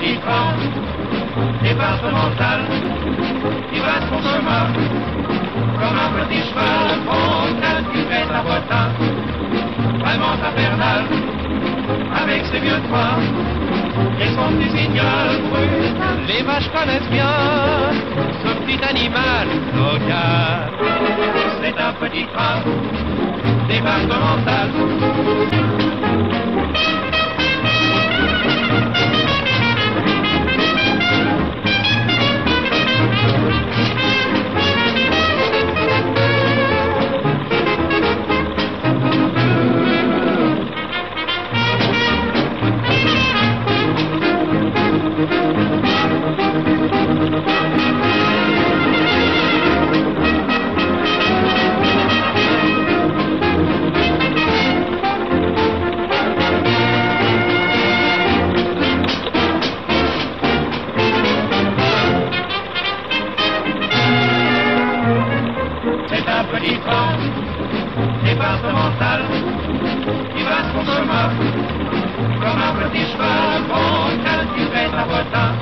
petit train départemental qui va son chemin comme un petit cheval frontal qui fait à botin, vraiment infernal, avec ses vieux toits et son petit signal brut. Les vaches connaissent bien ce petit animal local. C'est un petit train départemental. Train départemental qui va son chemin comme un petit cheval frontal qui fait à botin,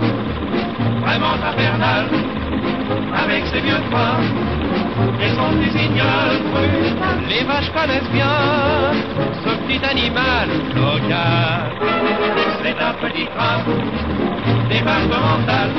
vraiment infernal, avec ses vieux toits et son signal brut. Les vaches connaissent bien ce petit animal local. C'est un petit train départemental.